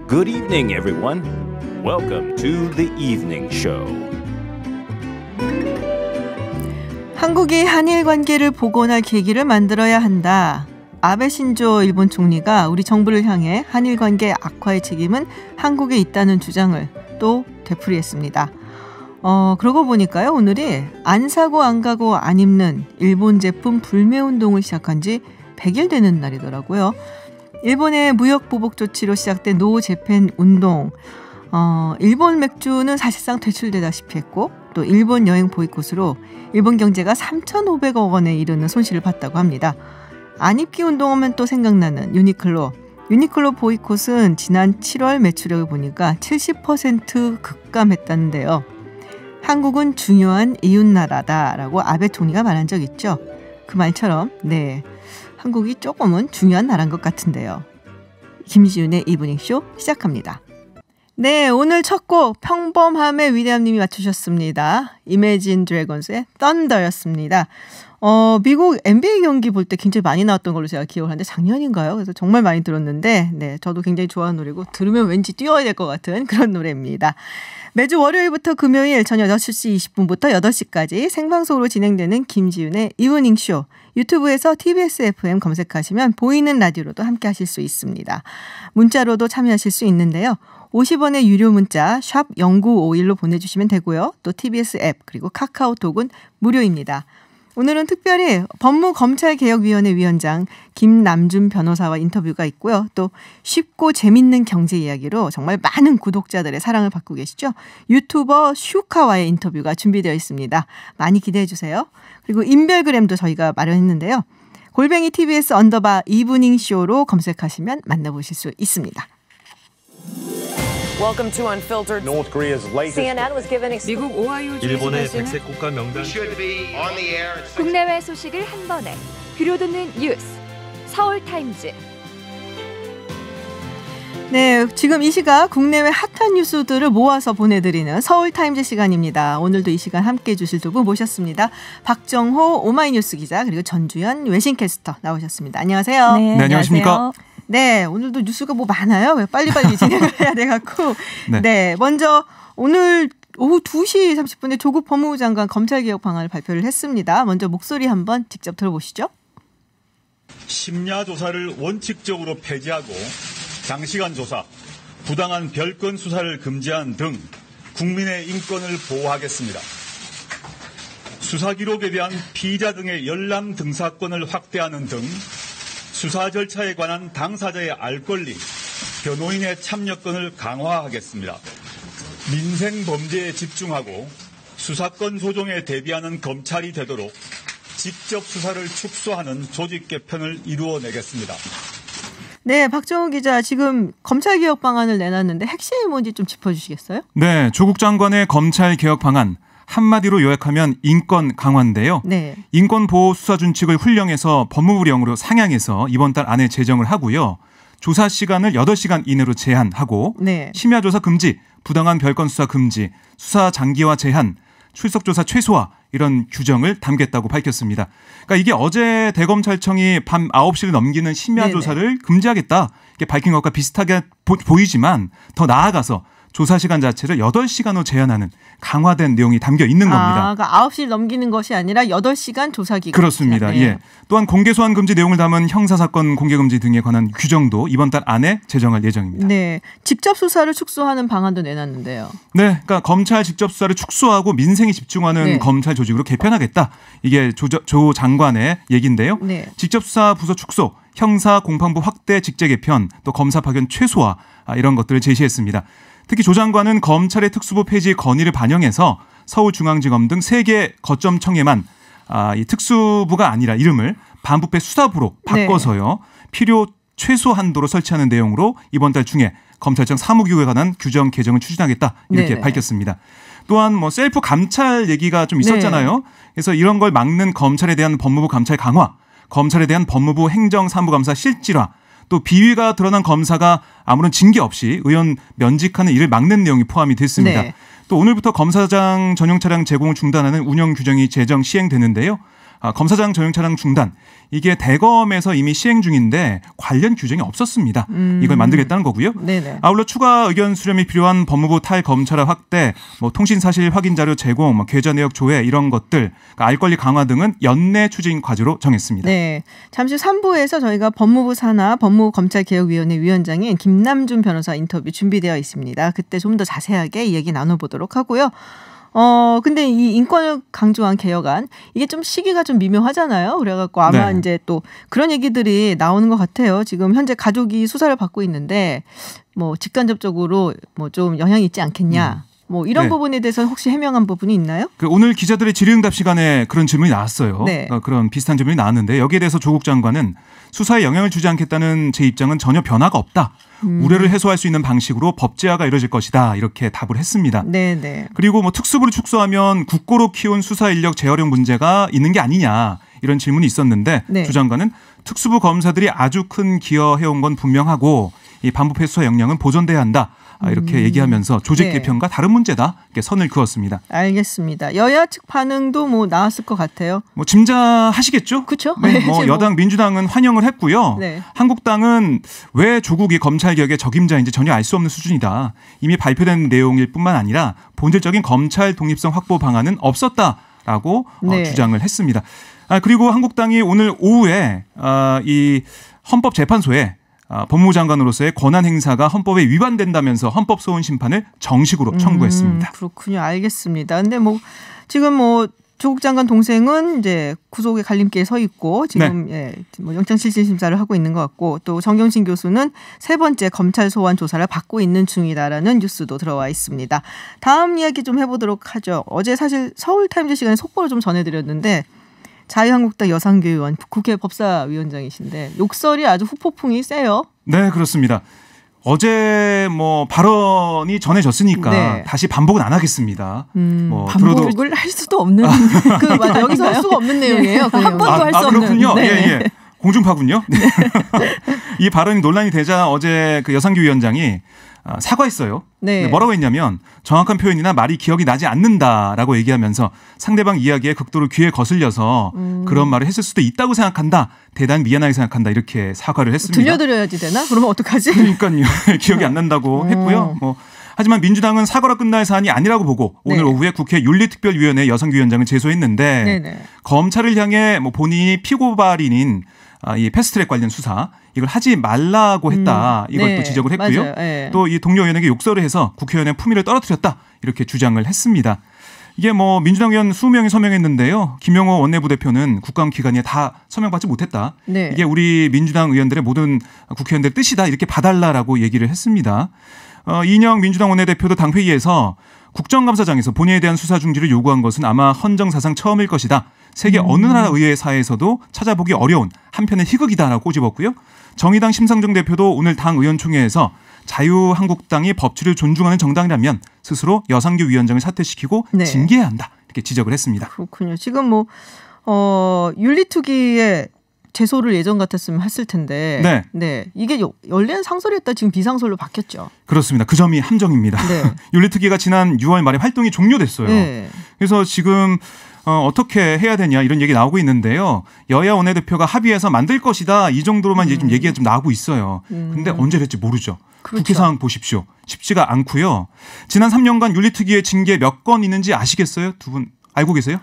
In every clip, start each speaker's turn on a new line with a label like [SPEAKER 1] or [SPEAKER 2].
[SPEAKER 1] Good evening, everyone. Welcome to the evening show.
[SPEAKER 2] 한국이 한일 관계를 복원할 계기를 만들어야 한다. 아베 신조 일본 총리가 우리 정부를 향해 한일 관계 악화의 책임은 한국에 있다는 주장을 또 되풀이했습니다. 어, 그러고 보니까요, 오늘이 안 사고 안 가고 안 입는 일본 제품 불매 운동을 시작한 지 100일 되는 날이더라고요. 일본의 무역 보복 조치로 시작된 No Japan 운동. 어, 일본 맥주는 사실상 퇴출되다시피 했고 또 일본 여행 보이콧으로 일본 경제가 3,500억 원에 이르는 손실을 봤다고 합니다. 안 입기 운동하면 또 생각나는 유니클로. 유니클로 보이콧은 지난 7월 매출액을 보니까 70% 급감했다는데요. 한국은 중요한 이웃 나라다라고 아베 총리가 말한 적 있죠. 그 말처럼 네 한국이 조금은 중요한 나라인 것 같은데요. 김지윤의 이브닝 쇼 시작합니다. 네, 오늘 첫 곡 평범함의 위대함님이 맞추셨습니다. 이매진 드래곤스의 Thunder였습니다. 어, 미국 NBA 경기 볼 때 굉장히 많이 나왔던 걸로 제가 기억을 하는데 작년인가요? 그래서 정말 많이 들었는데 네, 저도 굉장히 좋아하는 노래고 들으면 왠지 뛰어야 될 것 같은 그런 노래입니다. 매주 월요일부터 금요일 저녁 6시 20분부터 8시까지 생방송으로 진행되는 김지윤의 이브닝 쇼. 유튜브에서 TBS FM 검색하시면 보이는 라디오로도 함께 하실 수 있습니다. 문자로도 참여하실 수 있는데요. 50원의 유료 문자 샵 0951로 보내주시면 되고요. 또 TBS 앱 그리고 카카오톡은 무료입니다. 오늘은 특별히 법무검찰개혁위원회 위원장 김남준 변호사와 인터뷰가 있고요. 또 쉽고 재밌는 경제 이야기로 정말 많은 구독자들의 사랑을 받고 계시죠. 유튜버 슈카와의 인터뷰가 준비되어 있습니다. 많이 기대해 주세요. 그리고 인별그램도 저희가 마련했는데요. 골뱅이 TBS 언더바 이브닝 쇼로 검색하시면 만나보실 수 있습니다.
[SPEAKER 3] Welcome to Unfiltered.
[SPEAKER 4] North Korea's latest.
[SPEAKER 3] CNN was given
[SPEAKER 5] 미국 오하이오
[SPEAKER 6] 일본의 백색 국가 명단
[SPEAKER 4] should be on the air. at six
[SPEAKER 7] 국내외 소식을 한 번에 들려듣는 뉴스 서울 타임즈
[SPEAKER 2] 네, 지금 이 시각 국내외 핫한 뉴스들을 모아서 보내드리는 서울타임즈 시간입니다. 오늘도 이 시간 함께해 주실 두 분 모셨습니다. 박정호 오마이뉴스 기자 그리고 전주현 외신캐스터 나오셨습니다. 안녕하세요.
[SPEAKER 8] 네, 안녕하십니까?
[SPEAKER 2] 네, 오늘도 뉴스가 뭐 많아요. 왜 빨리빨리 진행을 해야 돼갖고. 네.
[SPEAKER 8] 네.
[SPEAKER 2] 먼저 오늘 오후 2시 30분에 조국 법무부 장관 검찰개혁 방안을 발표를 했습니다. 먼저 목소리 한번 직접 들어보시죠.
[SPEAKER 9] 심야 조사를 원칙적으로 폐지하고 장시간 조사, 부당한 별건 수사를 금지한 등 국민의 인권을 보호하겠습니다. 수사 기록에 대한 피의자 등의 열람 등사권을 확대하는 등 수사 절차에 관한 당사자의 알 권리, 변호인의 참여권을 강화하겠습니다. 민생 범죄에 집중하고 수사권 조정에 대비하는 검찰이 되도록 직접 수사를 축소하는 조직 개편을 이루어내겠습니다.
[SPEAKER 2] 네, 박정호 기자 지금 검찰 개혁 방안을 내놨는데 핵심이 뭔지 좀 짚어주시겠어요?
[SPEAKER 8] 네, 조국 장관의 검찰 개혁 방안 한마디로 요약하면 인권 강화인데요.
[SPEAKER 2] 네.
[SPEAKER 8] 인권 보호 수사 준칙을 훈령해서 법무부령으로 상향해서 이번 달 안에 제정을 하고요. 조사 시간을 8시간 이내로 제한하고
[SPEAKER 2] 네.
[SPEAKER 8] 심야 조사 금지, 부당한 별건 수사 금지, 수사 장기화 제한, 출석 조사 최소화 이런 규정을 담겠다고 밝혔습니다. 그러니까 이게 어제 대검찰청이 밤 9시를 넘기는 심야
[SPEAKER 2] 네네.
[SPEAKER 8] 조사를 금지하겠다. 이게 밝힌 것과 비슷하게 보, 보이지만 더 나아가서 조사 시간 자체를 8시간으로 제한하는 강화된 내용이 담겨 있는 겁니다.
[SPEAKER 2] 아, 그러니까 9시를 넘기는 것이 아니라 8시간 조사 기간.
[SPEAKER 8] 그렇습니다.
[SPEAKER 2] 네.
[SPEAKER 8] 예. 또한 공개 소환 금지 내용을 담은 형사 사건 공개 금지 등에 관한 규정도 이번 달 안에 제정할 예정입니다.
[SPEAKER 2] 네. 직접 수사를 축소하는 방안도 내놨는데요.
[SPEAKER 8] 네, 그러니까 검찰 직접 수사를 축소하고 민생에 집중하는
[SPEAKER 2] 네.
[SPEAKER 8] 검찰 조직으로 개편하겠다. 이게 조, 조 장관의 얘기인데요.
[SPEAKER 2] 네.
[SPEAKER 8] 직접 수사 부서 축소, 형사 공판부 확대 직제 개편, 또 검사 파견 최소화 아, 이런 것들을 제시했습니다. 특히 조 장관은 검찰의 특수부 폐지 건의를 반영해서 서울중앙지검 등세개 거점청에만 아, 이 특수부가 아니라 이름을 반부패 수사부로
[SPEAKER 2] 네.
[SPEAKER 8] 바꿔서요. 필요 최소 한도로 설치하는 내용으로 이번 달 중에 검찰청 사무기구에 관한 규정 개정을 추진하겠다 이렇게
[SPEAKER 2] 네네.
[SPEAKER 8] 밝혔습니다. 또한 뭐 셀프 감찰 얘기가 좀 있었잖아요.
[SPEAKER 2] 네.
[SPEAKER 8] 그래서 이런 걸 막는 검찰에 대한 법무부 감찰 강화, 검찰에 대한 법무부 행정사무감사 실질화, 또 비위가 드러난 검사가 아무런 징계 없이 의원 면직하는 일을 막는 내용이 포함이 됐습니다.
[SPEAKER 2] 네.
[SPEAKER 8] 또 오늘부터 검사장 전용 차량 제공을 중단하는 운영 규정이 제정 시행되는데요. 아, 검사장 전용 차량 중단 이게 대검에서 이미 시행 중인데 관련 규정이 없었습니다. 이걸 만들겠다는 거고요.
[SPEAKER 2] 네네.
[SPEAKER 8] 아울러 추가 의견 수렴이 필요한 법무부 탈 검찰화 확대, 뭐 통신 사실 확인 자료 제공, 뭐 계좌 내역 조회 이런 것들, 그러니까 알 권리 강화 등은 연내 추진 과제로 정했습니다.
[SPEAKER 2] 네. 잠시 후 3부에서 저희가 법무부 산하 법무검찰개혁위원회 위원장인 김남준 변호사 인터뷰 준비되어 있습니다. 그때 좀 더 자세하게 이야기 나눠보도록 하고요. 어, 근데 이 인권을 강조한 개혁안, 이게 좀 시기가 좀 미묘하잖아요. 그래갖고 아마
[SPEAKER 8] 네.
[SPEAKER 2] 이제 또 그런 얘기들이 나오는 것 같아요. 지금 현재 가족이 수사를 받고 있는데, 뭐 직간접적으로 뭐 좀 영향이 있지 않겠냐. 뭐 이런
[SPEAKER 8] 네.
[SPEAKER 2] 부분에 대해서 혹시 해명한 부분이 있나요?
[SPEAKER 8] 그 오늘 기자들의 질의응답 시간에 그런 질문이 나왔어요.
[SPEAKER 2] 네.
[SPEAKER 8] 어, 그런 비슷한 질문이 나왔는데 여기에 대해서 조국 장관은 수사에 영향을 주지 않겠다는 제 입장은 전혀 변화가 없다.
[SPEAKER 2] 음.
[SPEAKER 8] 우려를 해소할 수 있는 방식으로 법제화가 이루어질 것이다. 이렇게 답을 했습니다.
[SPEAKER 2] 네, 네.
[SPEAKER 8] 그리고 뭐 특수부를 축소하면 국고로 키운 수사 인력 재활용 문제가 있는 게 아니냐 이런 질문이 있었는데
[SPEAKER 2] 네.
[SPEAKER 8] 주 장관은 특수부 검사들이 아주 큰 기여해온 건 분명하고 이 반부패 수사 역량은 보존돼야 한다 아, 이렇게 얘기하면서 조직
[SPEAKER 2] 네.
[SPEAKER 8] 개편과 다른 문제다 이렇게 선을 그었습니다.
[SPEAKER 2] 알겠습니다. 여야 측 반응도 뭐 나왔을 것 같아요.
[SPEAKER 8] 뭐 짐작하시겠죠?
[SPEAKER 2] 그쵸?
[SPEAKER 8] 네,
[SPEAKER 2] 네,
[SPEAKER 8] 뭐
[SPEAKER 2] 지금
[SPEAKER 8] 여당 민주당은 환영을 했고요.
[SPEAKER 2] 네.
[SPEAKER 8] 한국당은 왜 조국이 검찰 개혁의 적임자인지 전혀 알 수 없는 수준이다. 이미 발표된 내용일 뿐만 아니라 본질적인 검찰 독립성 확보 방안은 없었다라고 어,
[SPEAKER 2] 네.
[SPEAKER 8] 주장을 했습니다. 아, 그리고 한국당이 오늘 오후에 아, 이 헌법재판소에 아, 법무부 장관으로서의 권한 행사가 헌법에 위반된다면서 헌법 소원 심판을 정식으로 청구했습니다.
[SPEAKER 2] 음, 그렇군요. 알겠습니다. 근데 뭐 지금 뭐 조국 장관 동생은 이제 구속의 갈림길에 서 있고 지금
[SPEAKER 8] 네.
[SPEAKER 2] 예, 뭐 영장실질 심사를 하고 있는 것 같고 또 정경심 교수는 세 번째 검찰 소환 조사를 받고 있는 중이다라는 뉴스도 들어와 있습니다. 다음 이야기 좀 해보도록 하죠. 어제 사실 서울 타임즈 시간에 속보를 좀 전해드렸는데 자유한국당 여상규 의원 국회 법사위원장이신데 욕설이 아주 후폭풍이 세요.
[SPEAKER 8] 네, 그렇습니다. 어제 뭐 발언이 전해졌으니까
[SPEAKER 2] 네.
[SPEAKER 8] 다시 반복은 안 하겠습니다.
[SPEAKER 2] 음,
[SPEAKER 8] 뭐 들어도
[SPEAKER 5] 반복을 할 수도 없는
[SPEAKER 2] 그 맞아 여기서 할 수가 없는 내용이에요. 그
[SPEAKER 5] 한. 번도 할수 없는.
[SPEAKER 8] 그렇군요.
[SPEAKER 2] 네.
[SPEAKER 8] 예, 예. 공중파군요. 네. 이 발언이 논란이 되자 어제 그 여상규 위원장이 아, 사과했어요.
[SPEAKER 2] 네.
[SPEAKER 8] 뭐라고 했냐면 정확한 표현이나 말이 기억이 나지 않는다라고 얘기하면서 상대방 이야기에 극도로 귀에 거슬려서
[SPEAKER 2] 음.
[SPEAKER 8] 그런 말을 했을 수도 있다고 생각한다. 대단히 미안하게 생각한다. 이렇게 사과를 했습니다.
[SPEAKER 2] 들려드려야지 되나? 그러면 어떡하지?
[SPEAKER 8] 그러니까요. 기억이 안 난다고
[SPEAKER 2] 어.
[SPEAKER 8] 했고요. 뭐 하지만 민주당은 사과로 끝날 사안이 아니라고 보고 오늘
[SPEAKER 2] 네.
[SPEAKER 8] 오후에 국회 윤리특별위원회 여성위원장을 제소했는데
[SPEAKER 2] 네네.
[SPEAKER 8] 검찰을 향해 뭐 본인이 피고발인인 아, 이 패스트트랙 관련 수사 이걸 하지 말라고 했다
[SPEAKER 2] 음.
[SPEAKER 8] 이걸
[SPEAKER 2] 네,
[SPEAKER 8] 또 지적을 했고요.
[SPEAKER 2] 맞아요. 예.
[SPEAKER 8] 또이 동료 의원에게 욕설을 해서 국회의원의 품위를 떨어뜨렸다 이렇게 주장을 했습니다. 이게 뭐 민주당 의원 20명이 서명했는데요. 김영호 원내부 대표는 국감 기간에 다 서명받지 못했다.
[SPEAKER 2] 네.
[SPEAKER 8] 이게 우리 민주당 의원들의 모든 국회의원들의 뜻이다 이렇게 봐달라라고 얘기를 했습니다. 어, 이인영 민주당 원내대표도 당회의에서 국정감사장에서 본인에 대한 수사 중지를 요구한 것은 아마 헌정 사상 처음일 것이다. 세계
[SPEAKER 2] 음.
[SPEAKER 8] 어느 나라 의회 사에서도 찾아보기 어려운 한편의 희극이다라고 꼬집었고요. 정의당 심상정 대표도 오늘 당 의원총회에서 자유한국당이 법치를 존중하는 정당이라면 스스로 여상규 위원장을 사퇴시키고
[SPEAKER 2] 네.
[SPEAKER 8] 징계해야 한다. 이렇게 지적을 했습니다.
[SPEAKER 2] 그렇군요. 지금 뭐 어, 윤리특위에 제소를 예전 같았으면 했을 텐데.
[SPEAKER 8] 네.
[SPEAKER 2] 이게 여- 원래는 상설이었다 지금 비상설로 바뀌었죠.
[SPEAKER 8] 그렇습니다. 그 점이 함정입니다.
[SPEAKER 2] 네.
[SPEAKER 8] 윤리특위가 지난 6월 말에 활동이 종료됐어요.
[SPEAKER 2] 네.
[SPEAKER 8] 그래서 지금 어, 어떻게 해야 되냐 이런 얘기 나오고 있는데요. 여야 원내대표가 합의해서 만들 것이다 이 정도로만 이제 좀 얘기가 좀 나오고 있어요. 근데 언제 될지 모르죠.
[SPEAKER 2] 음. 그렇죠.
[SPEAKER 8] 국회 상황 보십시오. 쉽지가 않고요. 지난 3년간 윤리특위의 징계 몇 건 있는지 아시겠어요? 두 분 알고 계세요?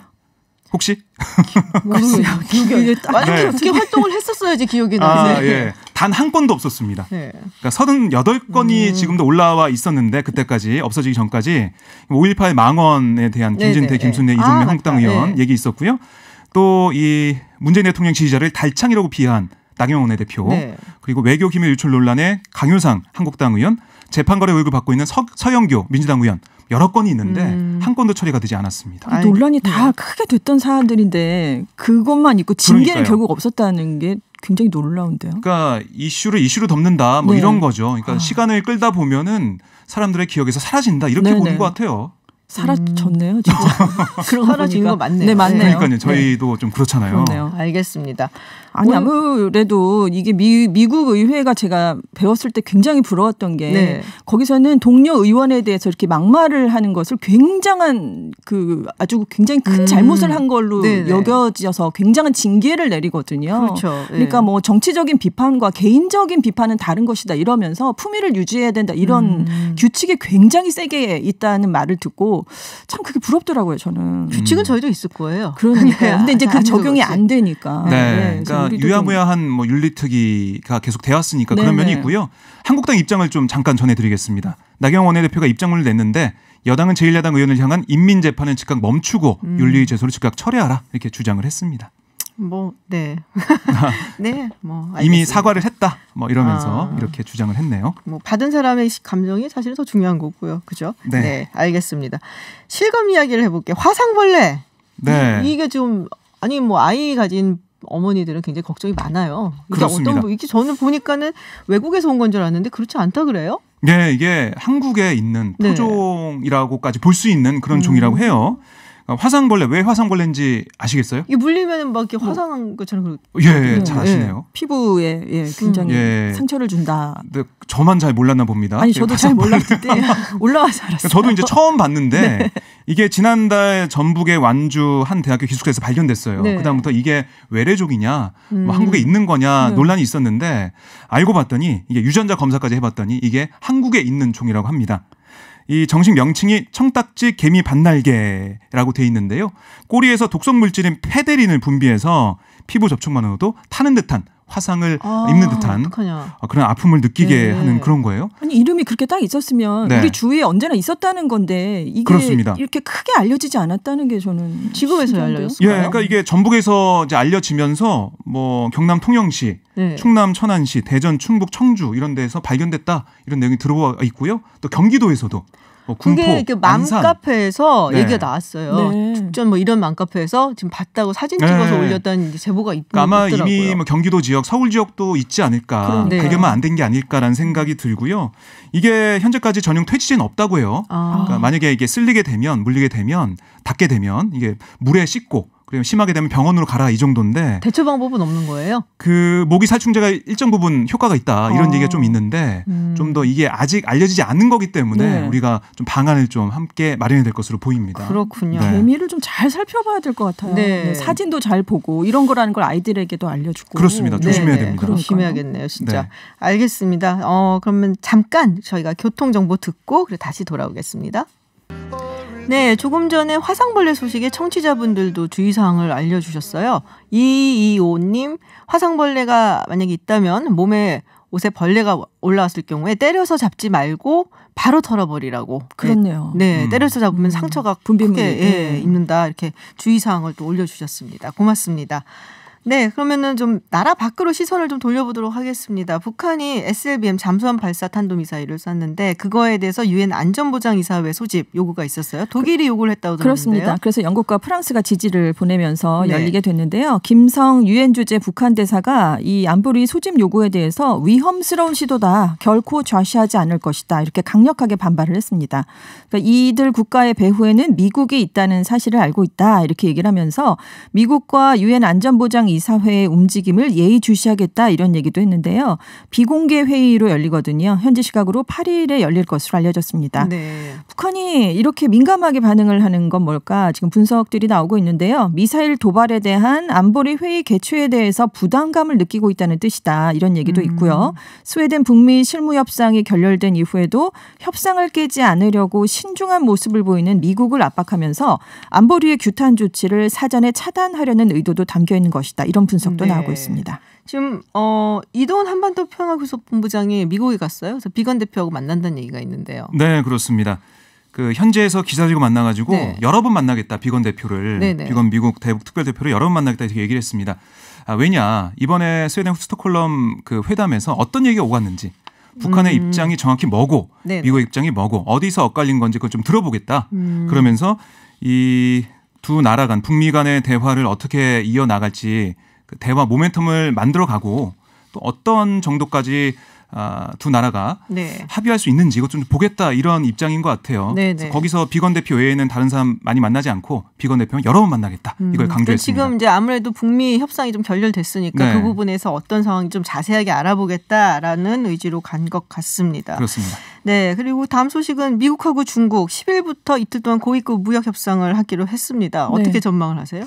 [SPEAKER 8] 혹시?
[SPEAKER 2] 모르겠어요. 기억이 완전
[SPEAKER 8] 네.
[SPEAKER 2] 국회 활동을 했었어야,지 기억이
[SPEAKER 8] 아,
[SPEAKER 2] 나는데.
[SPEAKER 8] 예. 단 한 건도 없었습니다.
[SPEAKER 2] 네.
[SPEAKER 8] 그러니까 38건이
[SPEAKER 2] 음.
[SPEAKER 8] 지금도 올라와 있었는데 그때까지 없어지기 전까지 5.18 망언에 대한 김진태,
[SPEAKER 2] 네네.
[SPEAKER 8] 김순례,
[SPEAKER 2] 아,
[SPEAKER 8] 이종명
[SPEAKER 2] 맞다.
[SPEAKER 8] 한국당 의원
[SPEAKER 2] 네.
[SPEAKER 8] 얘기 있었고요. 또 이 문재인 대통령 지지자를 달창이라고 비하한 나경원 원내대표
[SPEAKER 2] 네.
[SPEAKER 8] 그리고 외교 기밀 유출 논란에 강효상 한국당 의원 재판거래 의혹을 받고 있는 서, 서영교 민주당 의원 여러 건이 있는데
[SPEAKER 2] 음.
[SPEAKER 8] 한 건도 처리가 되지 않았습니다.
[SPEAKER 2] 알-
[SPEAKER 5] 논란이 다 크게 됐던 사안들인데 그것만 있고 징계는
[SPEAKER 8] 그러니까요.
[SPEAKER 5] 결국 없었다는 게 굉장히 놀라운데요.
[SPEAKER 8] 그러니까 이슈를 이슈로 덮는다 뭐
[SPEAKER 5] 네.
[SPEAKER 8] 이런 거죠. 그러니까
[SPEAKER 5] 아.
[SPEAKER 8] 시간을 끌다 보면은 사람들의 기억에서 사라진다 이렇게
[SPEAKER 5] 네네.
[SPEAKER 8] 보는 것 같아요.
[SPEAKER 5] 사라졌네요, 진짜. 그런
[SPEAKER 2] 사라진. 거 맞네요.
[SPEAKER 5] 네, 맞네요.
[SPEAKER 8] 그러니까요. 저희도 좀 그렇잖아요.
[SPEAKER 5] 그렇네요.
[SPEAKER 2] 알겠습니다.
[SPEAKER 5] 아니 아무래도 이게 미, 미국 의회가 제가 배웠을 때 굉장히 부러웠던 게
[SPEAKER 2] 네.
[SPEAKER 5] 거기서는 동료 의원에 대해서 이렇게 막말을 하는 것을 굉장한 그 아주 굉장히 큰
[SPEAKER 2] 음.
[SPEAKER 5] 잘못을 한 걸로
[SPEAKER 2] 네네.
[SPEAKER 5] 여겨져서 굉장한 징계를 내리거든요.
[SPEAKER 2] 그렇죠. 예.
[SPEAKER 5] 그러니까 뭐 정치적인 비판과 개인적인 비판은 다른 것이다 이러면서 품위를 유지해야 된다 이런
[SPEAKER 2] 음.
[SPEAKER 5] 규칙이 굉장히 세게 있다는 말을 듣고 참 그게 부럽더라고요 저는.
[SPEAKER 2] 규칙은 저희도 있을 거예요.
[SPEAKER 5] 그러니까요. 근데 이제
[SPEAKER 2] 그안
[SPEAKER 5] 적용이
[SPEAKER 2] 그렇지.
[SPEAKER 5] 안 되니까.
[SPEAKER 8] 네,
[SPEAKER 5] 그래서
[SPEAKER 8] 그러니까 유야무야한 뭐 윤리특위가 계속 되었으니까 그런
[SPEAKER 5] 네네.
[SPEAKER 8] 면이 있고요. 한국당 입장을 좀 잠깐 전해드리겠습니다. 나경원 원내대표가 입장문을 냈는데 여당은 제1야당 의원을 향한 인민 재판을 즉각 멈추고
[SPEAKER 2] 음.
[SPEAKER 8] 윤리 제소를 즉각 철회하라 이렇게 주장을 했습니다.
[SPEAKER 2] 뭐 네. 네. 뭐
[SPEAKER 8] 이미
[SPEAKER 2] 알겠습니다.
[SPEAKER 8] 사과를 했다 뭐 이러면서
[SPEAKER 2] 아.
[SPEAKER 8] 이렇게 주장을 했네요.
[SPEAKER 2] 뭐 받은 사람의 감정이 사실은 더 중요한 거고요. 그죠?
[SPEAKER 8] 네.
[SPEAKER 2] 알겠습니다. 실검 이야기를 해 볼게요. 화상벌레.
[SPEAKER 8] 네.
[SPEAKER 2] 이, 게좀 아니 뭐 아이 가진 어머니들은 굉장히 걱정이 많아요. 이게
[SPEAKER 8] 그렇습니다.
[SPEAKER 2] 어떤 부- 이게 저는 보니까는 외국에서 온 건 줄 알았는데 그렇지 않다 그래요?
[SPEAKER 8] 네, 이게 한국에 있는
[SPEAKER 2] 네.
[SPEAKER 8] 토종이라고까지 볼 수 있는 그런
[SPEAKER 2] 음.
[SPEAKER 8] 종이라고 해요. 어, 화상벌레 왜 화상벌레인지 아시겠어요?
[SPEAKER 2] 이게 물리면 막 이렇게 화상한 것처럼 그-
[SPEAKER 8] 예, 예,
[SPEAKER 5] 네.
[SPEAKER 8] 잘 아시네요.
[SPEAKER 5] 피부에 예, 굉장히
[SPEAKER 8] 예.
[SPEAKER 5] 상처를 준다.
[SPEAKER 8] 근데 저만 잘 몰랐나 봅니다.
[SPEAKER 5] 아니
[SPEAKER 8] 예,
[SPEAKER 5] 저도 잘. 몰랐는데 올라와서 알았어요.
[SPEAKER 8] 저도 이제 처음 봤는데
[SPEAKER 5] 네.
[SPEAKER 8] 이게 지난달 전북의 완주 한 대학교 기숙사에서 발견됐어요.
[SPEAKER 2] 네.
[SPEAKER 8] 그다음부터 이게 외래종이냐,
[SPEAKER 2] 음.
[SPEAKER 8] 뭐 한국에 있는 거냐
[SPEAKER 5] 네.
[SPEAKER 8] 논란이 있었는데 알고 봤더니 이게 유전자 검사까지 해봤더니 이게 한국에 있는 종이라고 합니다. 이 정식 명칭이 청딱지 개미 반날개라고 돼 있는데요. 꼬리에서 독성 물질인 페데린을 분비해서 피부 접촉만으로도 타는 듯한 화상을
[SPEAKER 2] 아,
[SPEAKER 8] 입는 듯한
[SPEAKER 2] 어떡하냐.
[SPEAKER 8] 어, 그런 아픔을 느끼게
[SPEAKER 2] 네.
[SPEAKER 8] 하는 그런 거예요.
[SPEAKER 5] 아니 이름이 그렇게 딱 있었으면
[SPEAKER 8] 네.
[SPEAKER 5] 우리 주위에 언제나 있었다는 건데 이게
[SPEAKER 8] 그렇습니다.
[SPEAKER 5] 이렇게 크게 알려지지 않았다는 게 저는 신기한데요.
[SPEAKER 2] 알려졌어요.
[SPEAKER 8] 예? 그러니까 이게 전북에서 이제 알려지면서 뭐 경남 통영시,
[SPEAKER 2] 네.
[SPEAKER 8] 충남 천안시, 대전 충북 청주 이런 데서 발견됐다 이런 내용이 들어와 있고요. 또 경기도에서도 뭐 군포,
[SPEAKER 2] 그게 그 맘카페에서
[SPEAKER 8] 네.
[SPEAKER 2] 얘기가 나왔어요.
[SPEAKER 5] 네.
[SPEAKER 2] 축전 뭐 이런 맘카페에서 지금 봤다고 사진
[SPEAKER 8] 네.
[SPEAKER 2] 찍어서 올렸다는 이제 제보가 있,
[SPEAKER 8] 그러니까 아마
[SPEAKER 2] 있더라고요.
[SPEAKER 8] 이미 뭐 경기도 지역, 서울 지역도 있지 않을까. 발견만 안 된 게 아닐까라는 생각이 들고요. 이게 현재까지 전용 퇴치제는 없다고 해요.
[SPEAKER 2] 아.
[SPEAKER 8] 그러니까 만약에 이게 쓸리게 되면 물리게 되면 닿게 되면 이게 물에 씻고 그리고 심하게 되면 병원으로 가라 이 정도인데
[SPEAKER 2] 대처 방법은 없는 거예요?
[SPEAKER 8] 그 모기 살충제가 일정 부분 효과가 있다 이런
[SPEAKER 2] 어.
[SPEAKER 8] 얘기가 좀 있는데
[SPEAKER 2] 음.
[SPEAKER 8] 좀더 이게 아직 알려지지 않는 거기 때문에
[SPEAKER 5] 네.
[SPEAKER 8] 우리가 좀 방안을 좀 함께 마련해야 될 것으로 보입니다.
[SPEAKER 2] 그렇군요.
[SPEAKER 8] 네.
[SPEAKER 5] 개미를 좀 잘 살펴봐야 될 것 같아요.
[SPEAKER 2] 네.
[SPEAKER 5] 네, 사진도 잘 보고 이런 거라는 걸 아이들에게도 알려주고
[SPEAKER 8] 그렇습니다.
[SPEAKER 5] 네.
[SPEAKER 8] 조심해야. 됩니다.
[SPEAKER 2] 조심해야겠네요, 진짜.
[SPEAKER 8] 네.
[SPEAKER 2] 알겠습니다. 어, 그러면 잠깐 저희가 교통 정보 듣고 그리고 다시 돌아오겠습니다. 네, 조금 전에 화상벌레 소식에 청취자분들도 주의사항을 알려주셨어요. 225님, 화상벌레가 만약에 있다면 몸에 옷에 벌레가 올라왔을 경우에 때려서 잡지 말고 바로 털어버리라고.
[SPEAKER 5] 그렇네요.
[SPEAKER 2] 네,
[SPEAKER 8] 음.
[SPEAKER 2] 때려서 잡으면
[SPEAKER 5] 음.
[SPEAKER 2] 상처가
[SPEAKER 5] 분비물이,
[SPEAKER 2] 예,
[SPEAKER 5] 예.
[SPEAKER 2] 입는다 이렇게 주의사항을 또 올려주셨습니다. 고맙습니다. 네, 그러면은 좀 나라 밖으로 시선을 좀 돌려보도록 하겠습니다. 북한이 SLBM 잠수함 발사 탄도 미사일을 쐈는데 그거에 대해서 유엔 안전보장 이사회 소집 요구가 있었어요. 독일이 요구를 했다고 들었는데요.
[SPEAKER 5] 그렇습니다. 그래서 영국과 프랑스가 지지를 보내면서
[SPEAKER 2] 네.
[SPEAKER 5] 열리게 됐는데요. 김성 유엔 주재 북한 대사가 이 안보리 소집 요구에 대해서 위험스러운 시도다. 결코 좌시하지 않을 것이다. 이렇게 강력하게 반발을 했습니다. 그러니까 이들 국가의 배후에는 미국이 있다는 사실을 알고 있다. 이렇게 얘기를 하면서 미국과 유엔 안전보장 이사회 의 움직임을 예의주시하겠다 이런 얘기도 했는데요. 비공개 회의로 열리거든요. 현지 시각으로 8일에 열릴 것으로 알려졌습니다.
[SPEAKER 2] 네.
[SPEAKER 5] 북한이 이렇게 민감하게 반응을 하는 건 뭘까? 지금 분석들이 나오고 있는데요. 미사일 도발에 대한 안보리 회의 개최에 대해서 부담감을 느끼고 있다는 뜻이다. 이런 얘기도 있고요. 스웨덴 북미 실무 협상이 결렬된 이후에도 협상을 깨지 않으려고 신중한 모습을 보이는 미국을 압박하면서 안보리의 규탄 조치를 사전에 차단하려는 의도도 담겨 있는 것이다. 이런 분석도
[SPEAKER 2] 네.
[SPEAKER 5] 나오고 있습니다.
[SPEAKER 2] 지금 어 이동훈 한반도 평화교섭 본부장이 미국에 갔어요. 그래서 비건 대표하고 만난다는 얘기가 있는데요.
[SPEAKER 8] 네, 그렇습니다. 그 현지에서 기자들과 만나가지고
[SPEAKER 2] 네.
[SPEAKER 8] 여러 번 만나겠다 비건 대표를
[SPEAKER 2] 네네.
[SPEAKER 8] 비건 미국 대북 특별 대표를 여러 번 만나겠다 이렇게 얘기를 했습니다. 아, 왜냐 이번에 스웨덴 스톡홀름 그 회담에서 어떤 얘기가 오갔는지 북한의
[SPEAKER 2] 음.
[SPEAKER 8] 입장이 정확히 뭐고
[SPEAKER 2] 네네.
[SPEAKER 8] 미국의 입장이 뭐고 어디서 엇갈린 건지 그걸 좀 들어보겠다.
[SPEAKER 2] 음.
[SPEAKER 8] 그러면서 이 두 나라 간 북미 간의 대화를 어떻게 이어 나갈지 그 대화 모멘텀을 만들어 가고 또 어떤 정도까지 아, 두 나라가
[SPEAKER 2] 네.
[SPEAKER 8] 합의할 수 있는지 이것 좀 보겠다 이런 입장인 것 같아요.
[SPEAKER 2] 네네.
[SPEAKER 8] 그래서 거기서 비건 대표 외에는 다른 사람 많이 만나지 않고 비건 대표는 여러 번 만나겠다 이걸
[SPEAKER 2] 음, 그러니까
[SPEAKER 8] 강조했습니다.
[SPEAKER 2] 지금 이제 아무래도 북미 협상이 좀 결렬됐으니까
[SPEAKER 8] 네.
[SPEAKER 2] 그 부분에서 어떤 상황이 좀 자세하게 알아보겠다라는 의지로 간 것 같습니다.
[SPEAKER 8] 그렇습니다.
[SPEAKER 2] 네, 그리고 다음 소식은 미국하고 중국 10일부터 이틀 동안 고위급 무역 협상을 하기로 했습니다.
[SPEAKER 5] 네.
[SPEAKER 2] 어떻게 전망을 하세요?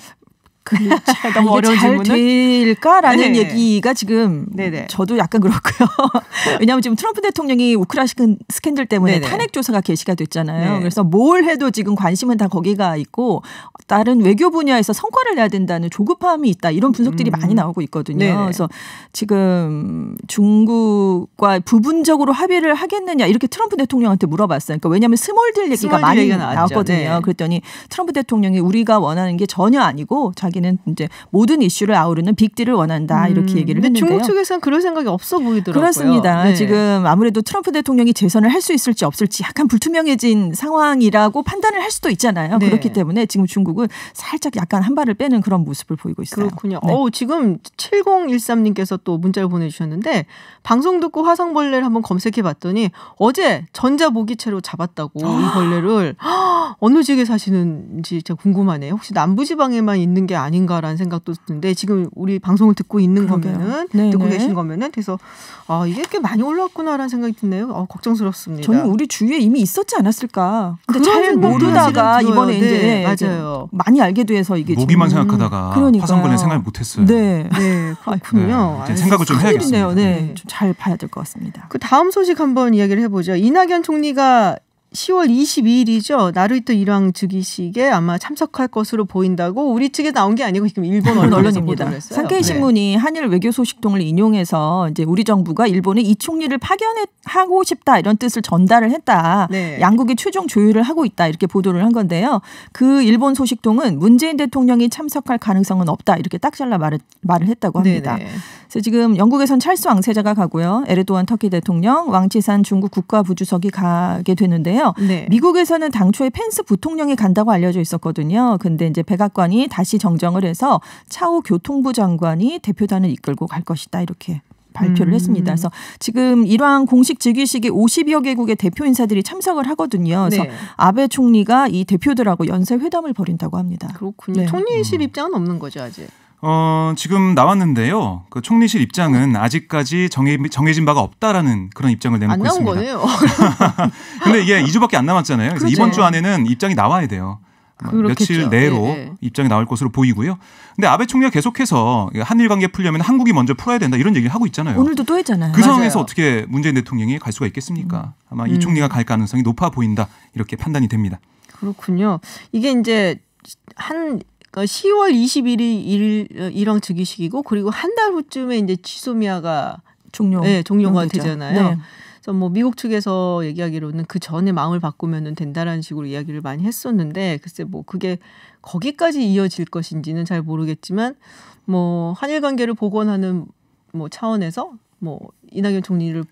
[SPEAKER 5] 그 잘,
[SPEAKER 2] 너무 어려운
[SPEAKER 5] 잘? 될까라는
[SPEAKER 2] 네.
[SPEAKER 5] 얘기가 지금
[SPEAKER 2] 네네.
[SPEAKER 5] 저도 약간 그렇고요. 왜냐하면 지금 트럼프 대통령이 우크라 스캔- 스캔들 때문에
[SPEAKER 2] 네네.
[SPEAKER 5] 탄핵 조사가 개시가 됐잖아요.
[SPEAKER 2] 네.
[SPEAKER 5] 그래서 뭘 해도 지금 관심은 다 거기가 있고 다른 외교 분야에서 성과를 내야 된다는 조급함이 있다 이런 분석들이
[SPEAKER 2] 음.
[SPEAKER 5] 많이 나오고 있거든요.
[SPEAKER 2] 네네.
[SPEAKER 5] 그래서 지금 중국과 부분적으로 합의를 하겠느냐 이렇게 트럼프 대통령한테 물어봤어요. 그러니까 왜냐하면 small deal 얘기가
[SPEAKER 2] small deal
[SPEAKER 5] 많이
[SPEAKER 2] 얘기가.
[SPEAKER 5] 나왔거든요.
[SPEAKER 2] 네.
[SPEAKER 5] 그랬더니 트럼프 대통령이 우리가 원하는 게 전혀 아니고 자기 는 이제 모든 이슈를 아우르는 빅딜을 원한다 이렇게 얘기를
[SPEAKER 2] 음, 근데
[SPEAKER 5] 했는데요.
[SPEAKER 2] 중국 측에서는 그럴 생각이 없어 보이더라고요.
[SPEAKER 5] 그렇습니다.
[SPEAKER 2] 네.
[SPEAKER 5] 지금 아무래도 트럼프 대통령이 재선을 할 수 있을지 없을지 약간 불투명해진 상황이라고 판단을 할 수도 있잖아요.
[SPEAKER 2] 네.
[SPEAKER 5] 그렇기 때문에 지금 중국은 살짝 약간 한 발을 빼는 그런 모습을 보이고 있어요.
[SPEAKER 2] 그렇군요.
[SPEAKER 5] 네.
[SPEAKER 2] 어 지금 7013님께서 또 문자를 보내주셨는데 방송 듣고 화성벌레를 한번 검색해봤더니 어제 전자모기채로 잡았다고 이 벌레를 어느 지역에 사시는지 진짜 궁금하네요. 혹시 남부지방에만 있는 게 아닌가라는 생각도 드는데 지금 우리 방송을 듣고 있는
[SPEAKER 5] 그러게요.
[SPEAKER 2] 거면은
[SPEAKER 5] 네네.
[SPEAKER 2] 듣고 계신 거면은 그래서 아 이게 꽤 많이 올라왔구나라는 생각이 드네요. 어, 걱정스럽습니다.
[SPEAKER 5] 저는 우리 주위에 이미 있었지 않았을까. 근데
[SPEAKER 2] 그런
[SPEAKER 5] 잘 모르다가 이번에
[SPEAKER 2] 네,
[SPEAKER 5] 이제
[SPEAKER 2] 맞아요.
[SPEAKER 5] 많이 알게 돼서 이게
[SPEAKER 8] 모기만
[SPEAKER 5] 지금-
[SPEAKER 8] 생각하다가
[SPEAKER 5] 그러니까요.
[SPEAKER 8] 화성벌레 생각을 못했어요.
[SPEAKER 5] 네.
[SPEAKER 2] 네 그렇군요.
[SPEAKER 8] 네, 이제 생각을 좀.
[SPEAKER 5] 큰일이네요. 네.
[SPEAKER 2] 네.
[SPEAKER 5] 좀 잘 봐야 될 것 같습니다.
[SPEAKER 2] 그 다음 소식 한번 이야기를 해보죠. 이낙연 총리가 10월 22일이죠. 나루히토 일왕 즉위식에 아마 참석할 것으로 보인다고 우리 측에 나온 게 아니고 지금 일본
[SPEAKER 5] 언론입니다. 산케이
[SPEAKER 2] 네.
[SPEAKER 5] 신문이 한일 외교 소식통을 인용해서 이제 우리 정부가 일본에 이 총리를 파견하고 싶다 이런 뜻을 전달을 했다.
[SPEAKER 2] 네.
[SPEAKER 5] 양국이 최종 조율을 하고 있다 이렇게 보도를 한 건데요. 그 일본 소식통은 문재인 대통령이 참석할 가능성은 없다 이렇게 딱 잘라 말을, 말을 했다고 합니다.
[SPEAKER 2] 네네.
[SPEAKER 5] 그래서 지금 영국에선 찰스 왕세자가 가고요. 에르도안 터키 대통령, 왕치산 중국 국가부주석이 가게 되는데요.
[SPEAKER 2] 네.
[SPEAKER 5] 미국에서는 당초에 펜스 부통령이 간다고 알려져 있었거든요. 근데 이제 백악관이 다시 정정을 해서 차오 교통부 장관이 대표단을 이끌고 갈 것이다 이렇게 발표를
[SPEAKER 2] 음.
[SPEAKER 5] 했습니다. 그래서 지금 일왕 공식 즉위식에 50여 개국의 대표 인사들이 참석을 하거든요. 그래서
[SPEAKER 2] 네.
[SPEAKER 5] 아베 총리가 이 대표들하고 연쇄 회담을 벌인다고 합니다.
[SPEAKER 2] 그렇군요.
[SPEAKER 5] 네.
[SPEAKER 2] 총리실 입장은 없는 거죠 아직.
[SPEAKER 8] 어, 지금 나왔는데요. 그 총리실 입장은 아직까지 정해, 정해진 바가 없다라는 그런 입장을
[SPEAKER 2] 안
[SPEAKER 8] 내놓고
[SPEAKER 2] 나온
[SPEAKER 8] 있습니다.
[SPEAKER 2] 거네요.
[SPEAKER 8] 근데 이게 2주밖에 안 남았잖아요. 그래서
[SPEAKER 2] 그렇죠.
[SPEAKER 8] 이번 주 안에는 입장이 나와야 돼요. 뭐
[SPEAKER 2] 그렇겠죠.
[SPEAKER 8] 며칠 내로
[SPEAKER 2] 네, 네.
[SPEAKER 8] 입장이 나올 것으로 보이고요. 근데 아베 총리가 계속해서 한일 관계 풀려면 한국이 먼저 풀어야 된다 이런 얘기를 하고 있잖아요.
[SPEAKER 5] 오늘도 또 했잖아요.
[SPEAKER 8] 그
[SPEAKER 2] 맞아요.
[SPEAKER 8] 상황에서 어떻게 문재인 대통령이 갈 수가 있겠습니까? 아마 이
[SPEAKER 2] 음.
[SPEAKER 8] 총리가 갈 가능성이 높아 보인다 이렇게 판단이 됩니다.
[SPEAKER 2] 그렇군요. 이게 이제 한 그러니까 10월 21일 일, 일왕 즉위식이고 그리고 한 달 후쯤에 이제 취소미아가
[SPEAKER 5] 종료.
[SPEAKER 2] 네, 종료가. 되잖아요.
[SPEAKER 5] 네.
[SPEAKER 2] 그래서 뭐 미국 측에서 얘기하기로는 그 전에 마음을 바꾸면은 된다라는 식으로 이야기를 많이 했었는데 글쎄 뭐 그게 거기까지 이어질 것인지는 잘 모르겠지만 뭐 한일 관계를 복원하는 뭐 차원에서 뭐 이낙연 총리를